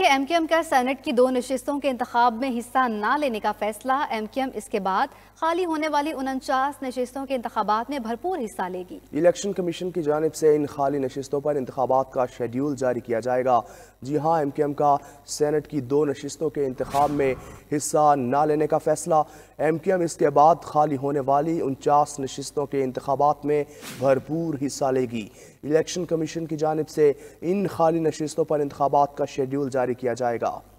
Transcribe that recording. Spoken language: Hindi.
कि एम का सेनेट की दो नशस्तों के इंतब में हिस्सा न लेने का फैसला एम क्यू एम इसके बाद खाली होने वाली उनचास नशस्तों के इंतबात में भरपूर हिस्सा लेगी। इलेक्शन कमीशन की जानब से इन खाली नशस्तों पर इंतबात का शेड्यूल जारी किया जाएगा। जी हाँ एम क्यू एम का सेनेट की दो नशस्तों के इंतब में हिस्सा न लेने का फैसला। एम क्यू एम इसके बाद खाली होने वाली उनचास नशस्तों के इंतबात में भरपूर हिस्सा लेगी। इलेक्शन कमीशन की जानब से इन खाली नशस्तों पर इंतबात का शेड्यूल जारी किया जाएगा।